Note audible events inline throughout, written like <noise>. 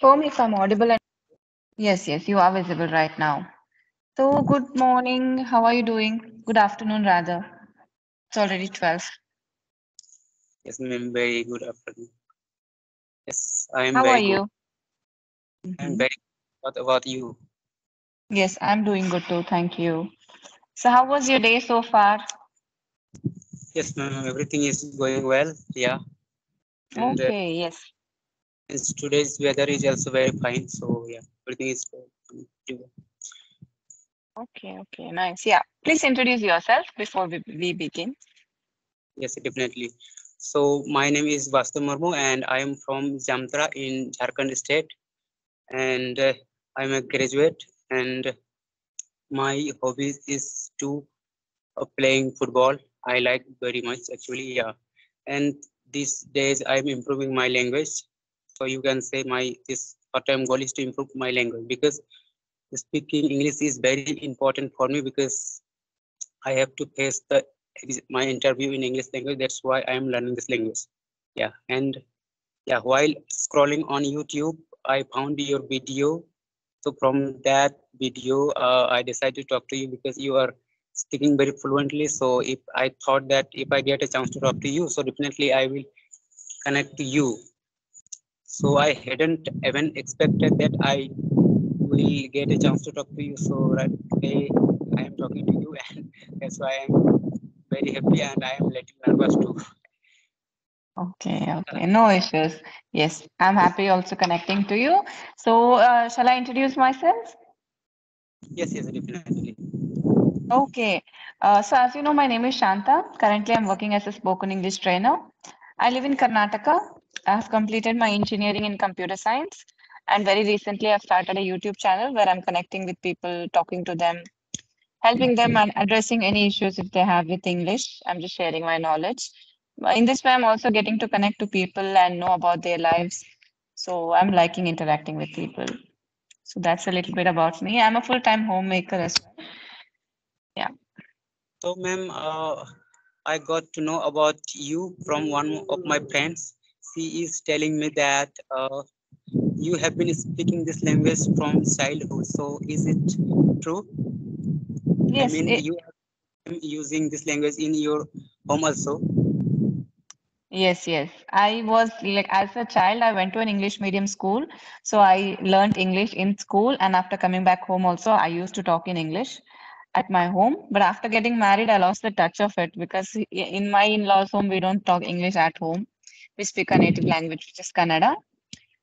Home, if I'm audible. And... Yes, yes, you are visible right now. So, good morning. How are you doing? Good afternoon, rather. It's already 12. Yes, ma'am. Very good afternoon. Yes, I am How very are you? good. I am Mhm. very What about you? Yes, I'm doing good too. Thank you. So, how was your day so far? Yes, ma'am. Everything is going well. Yeah. And uh, Okay, yes. It's- today's weather is also very fine. So yeah, everything is good. Okay, okay, nice. Yeah. Please introduce yourself before we, we begin. Yes, definitely. So my name is Vastu Murmu and I am from Jamtara in Jharkhand state. And uh, I'm a graduate and my hobby is to uh, playing football. I like very much actually, yeah. And these days I'm improving my language. So you can say my this part-time goal is to improve my language because speaking English is very important for me because I have to face the my interview in English language. That's why I am learning this language. Yeah, and yeah, while scrolling on YouTube, I found your video. So from that video, uh, I decided to talk to you because you are speaking very fluently. So if I thought that if I get a chance to talk to you, so definitely I will connect to you. So I hadn't even expected that I will get a chance to talk to you. So right today I am talking to you, <laughs> and that's why I am very happy and I am little nervous too. Okay, okay, no issues. Yes, I'm happy also connecting to you. So, uh, shall I introduce myself? Yes, yes, definitely. Okay. Uh, so as you know, my name is Shanta. Currently, I'm working as a spoken English trainer. I live in Karnataka. I have completed my engineering in computer science. And very recently, I've started a YouTube channel where I'm connecting with people, talking to them, helping them and addressing any issues if they have with English. I'm just sharing my knowledge. In this way, I'm also getting to connect to people and know about their lives. So I'm liking interacting with people. So that's a little bit about me. I'm a full-time homemaker as well. Yeah. So, ma'am, uh, I got to know about you from one of my friends. She is telling me that uh, you have been speaking this language from childhood. So, is it true? I Yes, mean, it, you are using this language in your home also. Yes, yes. I was like, as a child, I went to an English medium school. So I learned English in school. And after coming back home, also, I used to talk in English at my home. But after getting married, I lost the touch of it because in my in-laws' home, we don't talk English at home. We speak a native language, which is Kannada.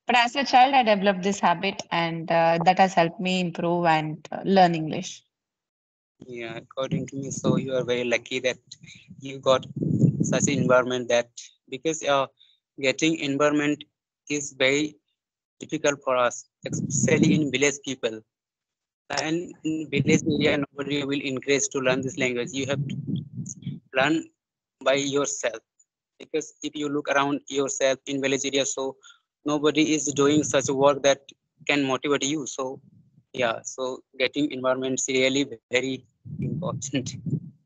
But as a child, I developed this habit, and uh, that has helped me improve and uh, learn English. Yeah, according to me, so you are very lucky that you got such an environment that because uh, getting environment is very difficult for us, especially in village people. And in village area, nobody will encourage to learn this language. You have to learn by yourself because if you look around yourself in village area, so nobody is doing such work that can motivate you. So yeah, so getting environment is really very important.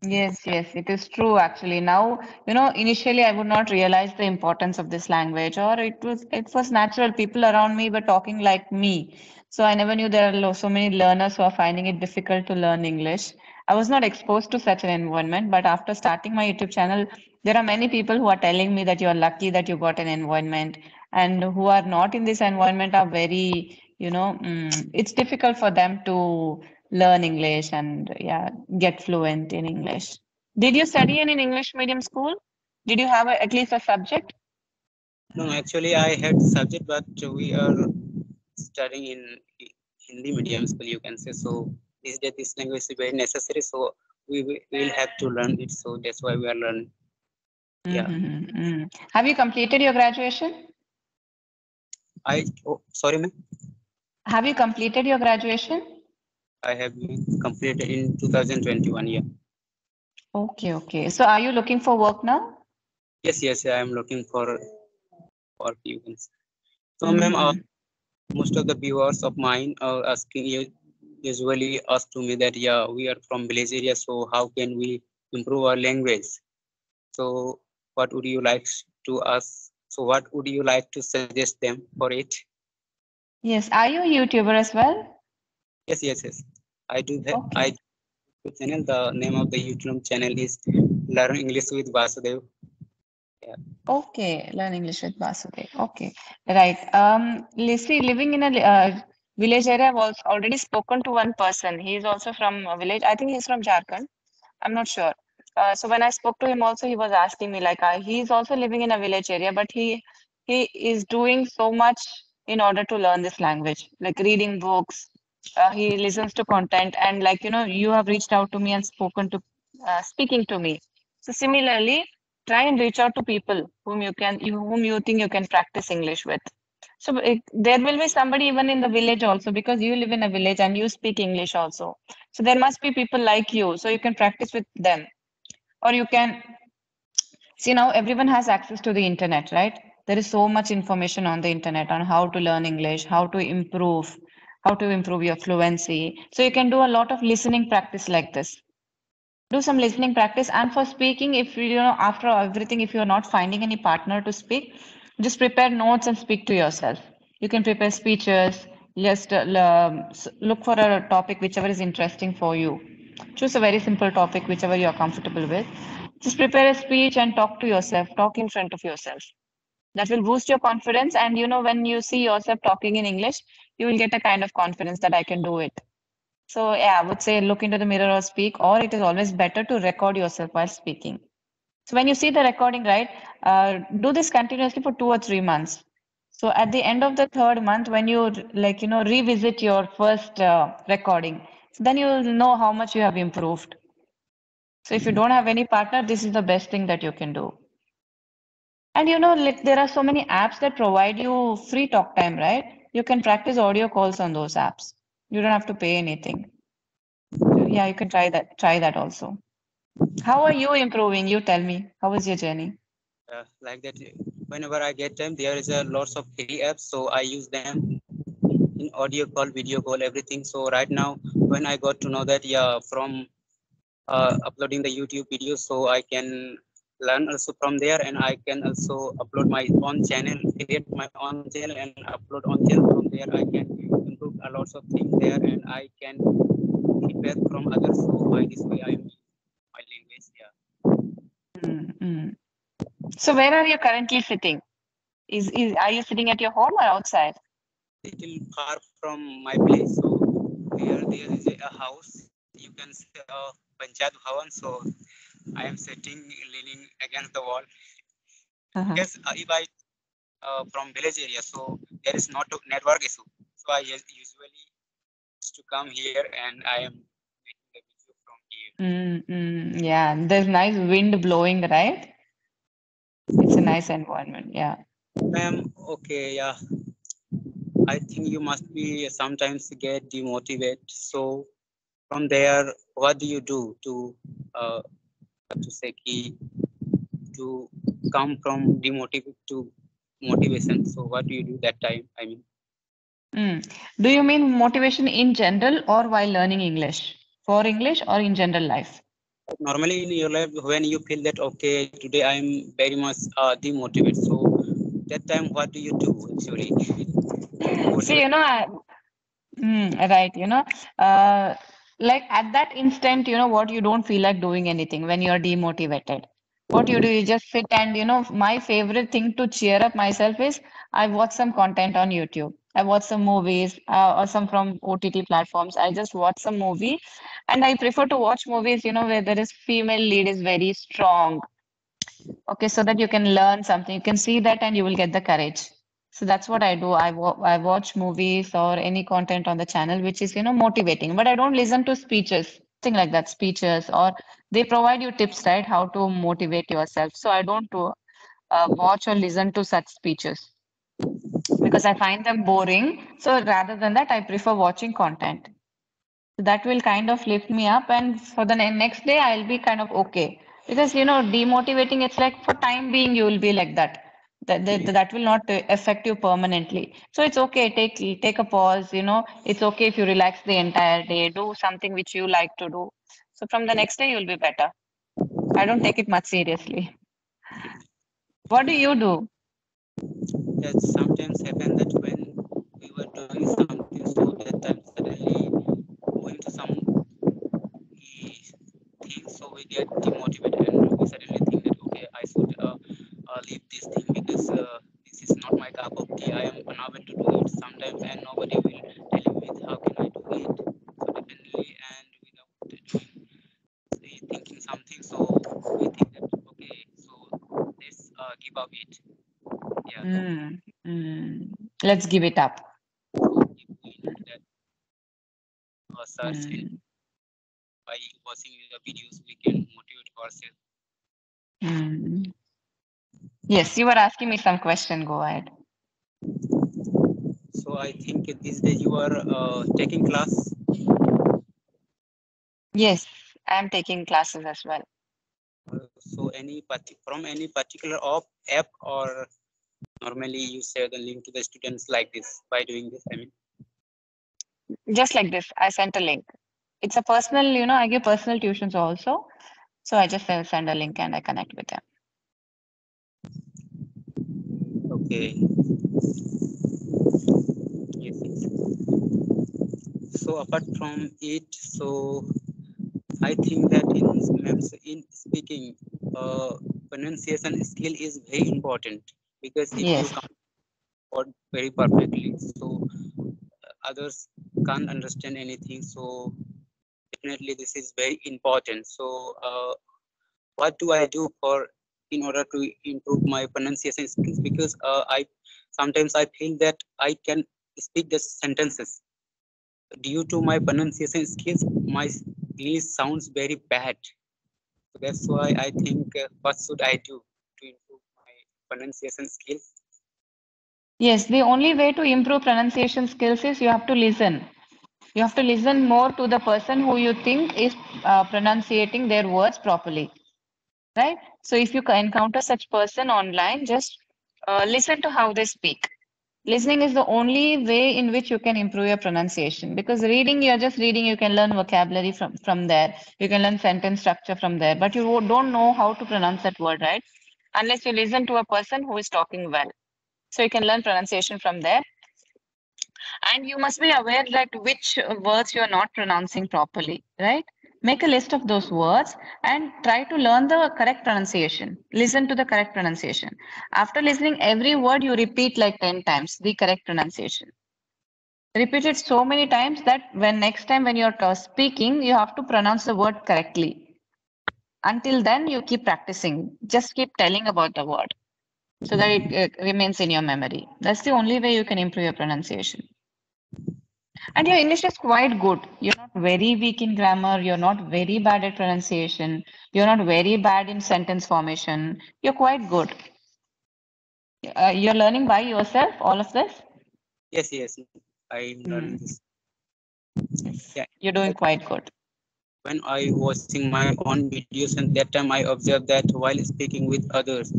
Yes, yes, it is true actually. Now, you know, initially I would not realize the importance of this language, or it was it was natural. People around me were talking like me. So I never knew there are so many learners who are finding it difficult to learn English. I was not exposed to such an environment, but after starting my YouTube channel, there are many people who are telling me that you are lucky that you got an environment, and who are not in this environment are very, you know, mm, it's difficult for them to learn English and yeah, get fluent in English. Did you study in an English medium school? Did you have a, at least a subject? No, actually, I had subject, but we are studying in Hindi medium school, you can say. So day, this language is very necessary. So we'll have to learn it. So that's why we are learning. Yeah, Mm-hmm, mm. Have you completed your graduation? I oh, sorry, ma'am. Have you completed your graduation? I have completed in 2021. Yeah. Okay, okay. So are you looking for work now? Yes, yes, I am looking for for you can say. So, ma'am, uh, Mm-hmm. most of the viewers of mine are asking you usually ask to me that yeah, we are from village area, so how can we improve our language? So, what would you like to ask? So, what would you like to suggest them for it? Yes. Are you a YouTuber as well? Yes, yes, yes. I do that. Okay. I do channel. The name of the YouTube channel is Learn English with Vasudev. Okay, learn English with Vasudev. Okay, right. Um, Lissy, living in a uh, village area, I've also already spoken to one person. He is also from a village. I think he's from Jharkhand. I'm not sure. Uh, so when I spoke to him, also he was asking me like, uh, he's also living in a village area, but he he is doing so much in order to learn this language, like reading books. Uh, he listens to content, and like you know, you have reached out to me and spoken to, uh, speaking to me. So similarly, try and reach out to people whom you can whom you think you can practice english with so it, there will be somebody even in the village also because you live in a village and you speak english also so there must be people like you so you can practice with them or you can see now everyone has access to the internet right? There is so much information on the internet on how to learn english how to improve how to improve your fluency. So you can do a lot of listening practice like this. Do some listening practice. And for speaking if you know after everything if you're not finding any partner to speak just prepare notes and speak to yourself. You can prepare speeches just uh, look for a topic whichever is interesting for you choose a very simple topic whichever you're comfortable with. Just prepare a speech and talk to yourself. Talk in front of yourself. That will boost your confidence. And you know when you see yourself talking in english you will get a kind of confidence that i can do it. So yeah, I would say look into the mirror or speak, or it is always better to record yourself while speaking. So when you see the recording, right, uh, do this continuously for two or three months. So at the end of the third month, when you like, you know, revisit your first uh, recording, then you'll know how much you have improved. So if you don't have any partner, this is the best thing that you can do. And you know, like there are so many apps that provide you free talk time, right? You can practice audio calls on those apps. You don't have to pay anything. Yeah, you can try that. Try that also. How are you improving? You tell me. How was your journey? Uh, like that, whenever I get time, there is a lots of free apps, so I use them in audio call, video call, everything. So right now, when I got to know that, yeah, from uh, uploading the YouTube videos, so I can learn also from there, and I can also upload my own channel, create my own channel, and upload on channel. From there, I can improve a lots of things there, and I can feedback from others. So by this way, I am my language. Yeah. Mm, mm. So where are you currently sitting? Is, is are you sitting at your home or outside? little far from my place. So here there is a, a house. You can see uh, Panchayat Bhavan. So I am sitting leaning against the wall. Uh-huh. Yes, uh, if I uh, from village area, so there is not a network issue. So I usually used to come here and I am making the video from here. Mm, mm, yeah, there's nice wind blowing, right? It's a nice environment. Yeah. Ma'am, okay, yeah. I think you must be sometimes get demotivated. So from there, what do you do to uh, to say key to come from demotivate to motivation? So what do you do that time? I mean, Mm. Do you mean motivation in general or while learning English? For English or in general life? normally in your life when you feel that okay, today I'm very much uh, demotivated. So that time, what do you do actually? See, you know, I, mm, right, you know, uh, like at that instant, you know, what you don't feel like doing anything when you're demotivated. What you do, you just sit and, you know, my favorite thing to cheer up myself is I watch some content on YouTube. I watch some movies uh, or some from OTT platforms. I just watch some movie and I prefer to watch movies, you know, where there is female lead is very strong Okay, so that you can learn something. You can see that and you will get the courage. So that's what I do. I, wa- I watch movies or any content on the channel which is, you know, motivating. But I don't listen to speeches, thing like that, speeches, or they provide you tips, right? How to motivate yourself. So I don't do, uh, watch or listen to such speeches because I find them boring. So rather than that, I prefer watching content. That will kind of lift me up, and for the next day, I'll be kind of okay. Because you know, demotivating, it's like for time being, you will be like that. That, that, that will not uh, affect you permanently. So it's okay. Take take a pause. You know, it's okay if you relax the entire day. Do something which you like to do. So from the next day, you'll be better. I don't take it much seriously. What do you do? That sometimes happen that when we were doing doing something. So that time suddenly going to some things, so we get demotivated and we suddenly think that okay, I should uh, uh, leave this thing because uh, this is not my cup of tea. I am unable to do it sometimes, and nobody will tell me how can I do it. So definitely, and without doing, thinking something, so we think that okay, so let's uh, give up it. Yeah. Mm, mm. Let's give it up. If we do that, search and Mm, by watching the videos, we can motivate ourselves. mm. Yes, you were asking me some question. Go ahead. So I think these days you are uh, taking class. Yes, I'm taking classes as well. Uh, so any from any particular op- app or normally you share the link to the students like this by doing this. I mean, Just like this, I sent a link. It's a personal, you know, I give personal tuitions also. So I just send a link and I connect with them. okay. Yes, yes. So apart from it, so I think that in in speaking, uh, pronunciation skill is very important because if Yes. you come out very perfectly, so uh, others can't understand anything. So definitely this is very important. So uh, what do I do for in order to improve my pronunciation skills? Because uh, I sometimes I feel that I can speak the sentences due to my pronunciation skills. My English sounds very bad. So that's why I think uh, what should I do to improve my pronunciation skills? Yes, the only way to improve pronunciation skills is you have to listen. You have to listen more to the person who you think is uh, pronunciating their words properly. Right? So if you encounter such person online, just uh, listen to how they speak. Listening is the only way in which you can improve your pronunciation because reading, you're just reading, you can learn vocabulary from, from there. You can learn sentence structure from there, but you don't know how to pronounce that word, right? Unless you listen to a person who is talking well. So you can learn pronunciation from there. And you must be aware that which words you are not pronouncing properly, right? Make a list of those words and try to learn the correct pronunciation. Listen to the correct pronunciation. After listening every word, you repeat like 10 times the correct pronunciation. Repeat it so many times that when next time when you're speaking, you have to pronounce the word correctly. Until then, you keep practicing. Just keep telling about the word so that it uh, remains in your memory. That's the only way you can improve your pronunciation. And your English is quite good. You're not very weak in grammar. You're not very bad at pronunciation. You're not very bad in sentence formation. You're quite good. Uh, you're learning by yourself, all of this? Yes, yes. I learned Hmm. this. Yes. Yeah. You're doing quite good. When I was seeing my own videos and that time I observed that while speaking with others,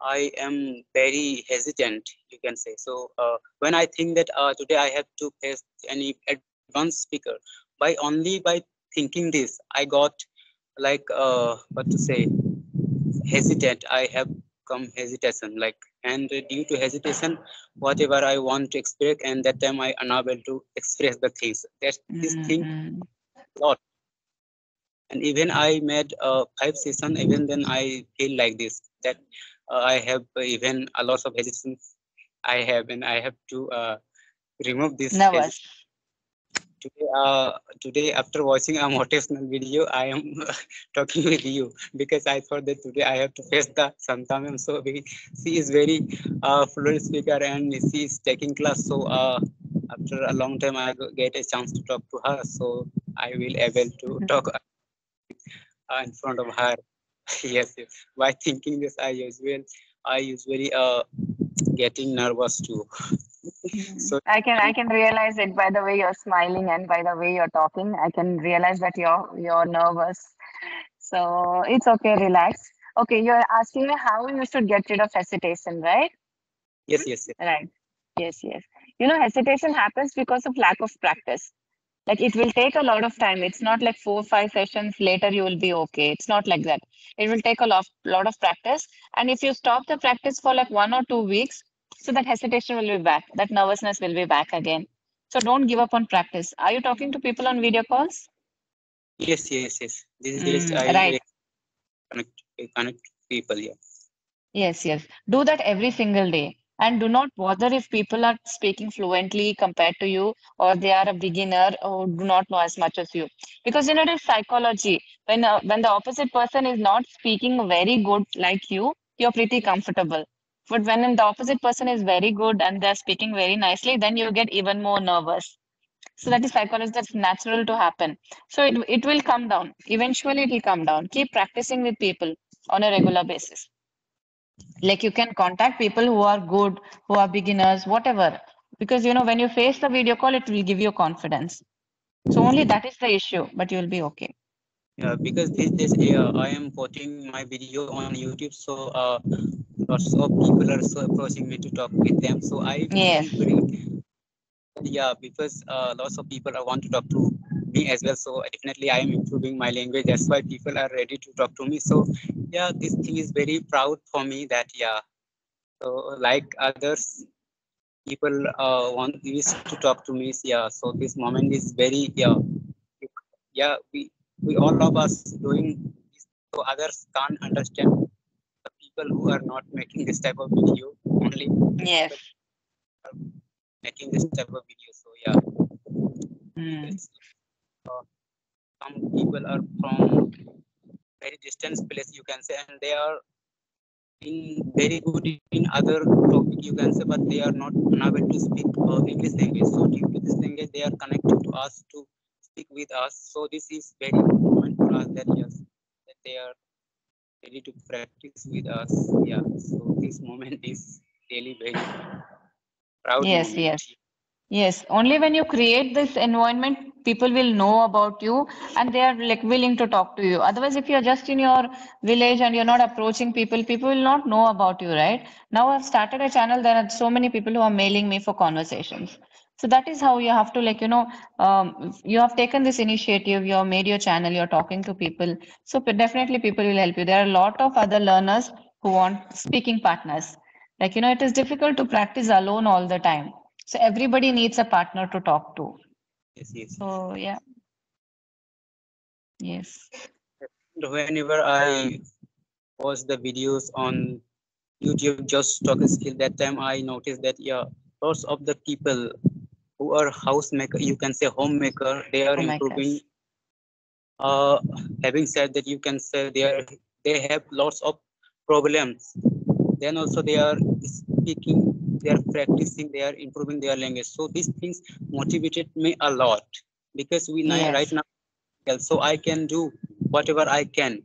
I am very hesitant, you can say. So uh, when I think that uh, today I have to face any advanced speaker, by only by thinking this, I got like uh, what to say, hesitant. I have come hesitation like and due to hesitation whatever i want to express and that time i unable to express the things that this thing Mhm. lot and even i made uh, five session even then i feel like this that uh, i have even a lot of hesitation i have and i have to uh, remove this Nervous. today uh, today after watching a <laughs> motivational video i am <laughs> talking with you because i thought that today i have to face the Shanta so we, she is very uh, fluent speaker and she is taking class. So uh, after a long time i get a chance to talk to her. So i will able to Mhm. talk in front of her. <laughs> yes, yes. By thinking this, I usually, I usually uh getting nervous too. <laughs> So I can I can realize it by the way you're smiling and by the way you're talking. I can realize that you're you're nervous. So it's okay, relax. Okay, you're asking me how you should get rid of hesitation, right? yes, yes, yes. Right. Yes, yes. You know, hesitation happens because of lack of practice. Like it will take a lot of time. It's not like four, or five sessions later you will be okay. It's not like that. It will take a lot, lot of practice. And if you stop the practice for like one or two weeks, so that hesitation will be back. That nervousness will be back again. So don't give up on practice. Are you talking to people on video calls? Yes, yes, yes. This is this Mm, I right. connect connect people. Yeah. Yes, yes. Do that every single day. And do not bother if people are speaking fluently compared to you or they are a beginner or do not know as much as you. Because you know, it is psychology. When, uh, when the opposite person is not speaking very good like you, you're pretty comfortable. But when the opposite person is very good and they're speaking very nicely, then you get even more nervous. So that is psychology, that's natural to happen. So it, it will come down. Eventually, it will come down. Keep practicing with people on a regular basis like you can contact people who are good who are beginners whatever because you know when you face the video call it will give you confidence so only that is the issue but you will be okay Yeah, because these days uh, I am putting my video on YouTube, so uh, lots of people are so approaching me to talk with them. So I Yes. yeah because uh, lots of people are want to talk to me as well. So definitely I am improving my language. That's why people are ready to talk to me. So yeah, this thing is very proud for me that yeah. So like others, people uh, want used to talk to me. Yeah. So this moment is very yeah yeah we we all of us doing this so others can't understand the people who are not making this type of video only yes making this type of video so yeah Mm. uh, some people are from very distant place you can say and they are in very good in other topic you can say but they are not unable to speak uh, english language so due to this language they are connected to us to speak with us so this is very moment for us that yes that they are ready to practice with us yeah so this moment is really very proud Yes, moment. yes. Yes, only when you create this environment, people will know about you and they are like willing to talk to you. Otherwise, if you're just in your village and you're not approaching people, people will not know about you, right? Now I've started a channel. There are so many people who are mailing me for conversations. So that is how you have to like, you know, um, you have taken this initiative, you have made your channel, you're talking to people. So definitely people will help you. There are a lot of other learners who want speaking partners. Like, you know, it is difficult to practice alone all the time. So everybody needs a partner to talk to. yes yes So yeah. Yes. whenever I watch the videos on YouTube just talk skill, that time I noticed that yeah, lots of the people who are housemaker, you can say homemaker, they are Homemakers. improving. Uh, having said that, you can say they are they have lots of problems. Then also they are speaking, they are practicing, they are improving their language. So these things motivated me a lot because we Yes. right now so I can do whatever I can.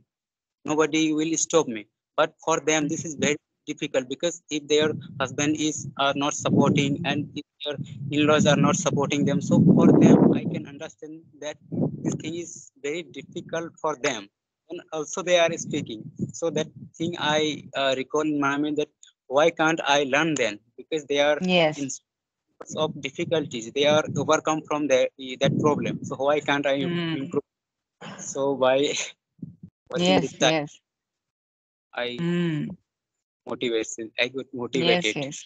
Nobody will stop me. But for them, this is very difficult because if their husband is are not supporting and if their in-laws are not supporting them, so for them, I can understand that this thing is very difficult for them. And also they are speaking. So that thing I uh, recall in my mind that why can't I learn then? Because they are Yes. in sorts of difficulties. They are overcome from the, that problem. So why can't I Mm. improve? So by <laughs> watching Yes. type, Yes. I Mm. motivation. I got motivated. Yes. Yes.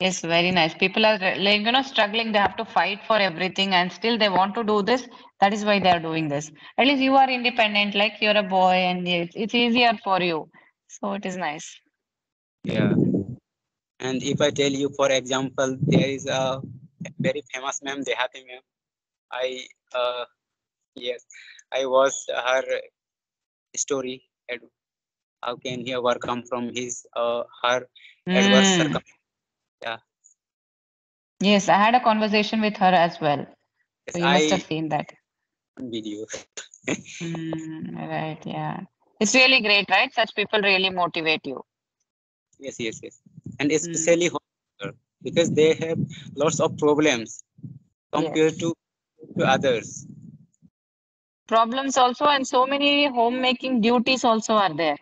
Yes, Very nice. People are like you know struggling. They have to fight for everything, and still they want to do this. That is why they are doing this. At least you are independent. Like you're a boy, and it's easier for you. So it is nice. Yeah. And if I tell you, for example, there is a very famous ma'am, Dehati ma'am. I uh, yes, I watched her story. And how can he overcome from his uh, her adverse Mm. circumstances? Yeah. Yes, I had a conversation with her as well. Yes, So you must have seen that. video. <laughs> Mm, right, yeah. It's really great, right? Such people really motivate you. Yes, yes, yes. And especially homemaker, because they have lots of problems compared to, to others. Problems also, and so many homemaking duties also are there.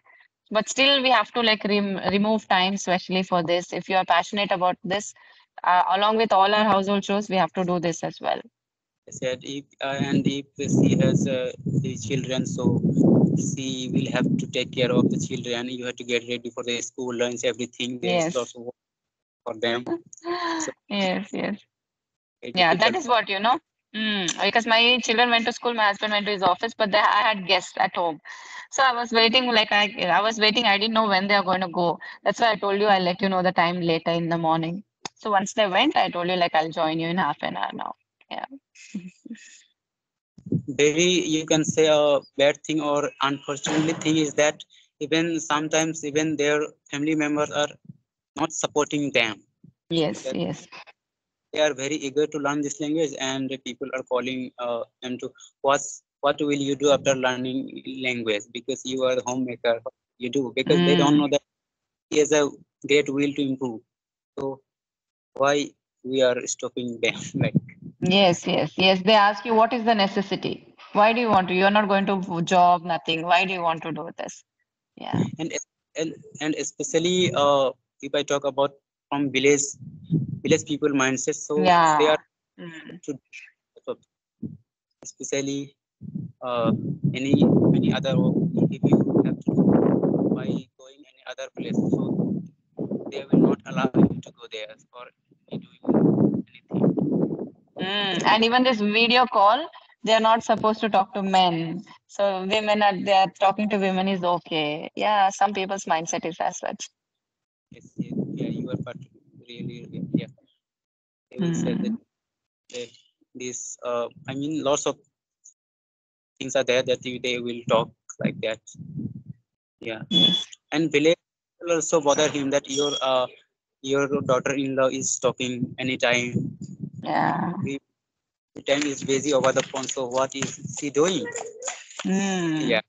But still, we have to like rem remove time, especially for this. If you are passionate about this, uh, along with all our household chores, we have to do this as well. said if uh, and if she has uh, the children so she will have to take care of the children you have to get ready for the school lunch everything there is Yes. lots of work for them <laughs> Yes, yes. very Yeah, that is what, you know. Mm, because my children went to school, my husband went to his office, but they, I had guests at home. So I was waiting, like I, I was waiting. I didn't know when they are going to go. That's why I told you I'll let you know the time later in the morning. So once they went, I told you like I'll join you in half an hour now. <laughs> very you can say a bad thing or unfortunately thing is that even sometimes even their family members are not supporting them. Yes, yes. they are very eager to learn this language and people are calling uh, them to what's what will you do after learning language? Because you are the homemaker you do? Because they don't Mm. know that he has a great will to improve. So why we are stopping them? <laughs> Like Yes, yes, yes. They ask you what is the necessity? Why do you want to? You're not going to job, nothing. Why do you want to do this? Yeah. <laughs> and and, and especially uh, if i talk about from village village people mindset so yeah. they are Mm. especially uh, any any other work if you have to do by going any other place so they will not allow you to go there or doing Mm, and even this video call, they're not supposed to talk to men. So women are they are talking to women is okay. Yeah, some people's mindset is as such. yes, yes yeah you are part really, really yeah they will say that Mm. they, this uh, i mean lots of things are there that you, they will talk like that yeah Yes. and will also bother him that your uh, your daughter-in-law is talking anytime Yeah. the time is busy over the phone so what is she doing Mm. Yeah.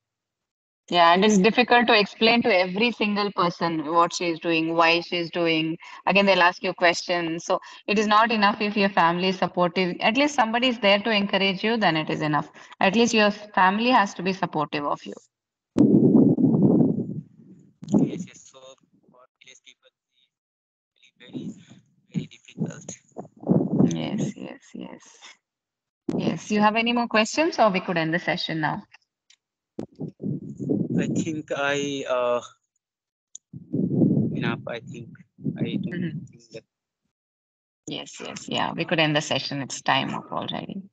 Yeah, and it's difficult to explain to every single person what she's doing, why she's doing. Again, they'll ask you questions. So it is not enough if your family is supportive. At least somebody is there to encourage you, then it is enough. At least your family has to be supportive of you. yes yes so for village people it's really very very difficult Yes, yes, yes. Yes. You have any more questions, or we could end the session now? i think i uh enough i think i don't Mhm. think that Yes, yes. Yeah, we could end the session. It's time up already.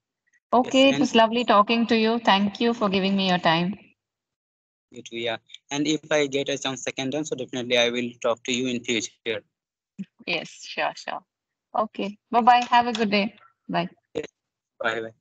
Okay, it was lovely talking to you. Thank you for giving me your time. you too yeah and if i get a chance second time so definitely i will talk to you in future Yes, sure, sure. Okay. Bye bye. Have a good day. Bye. bye bye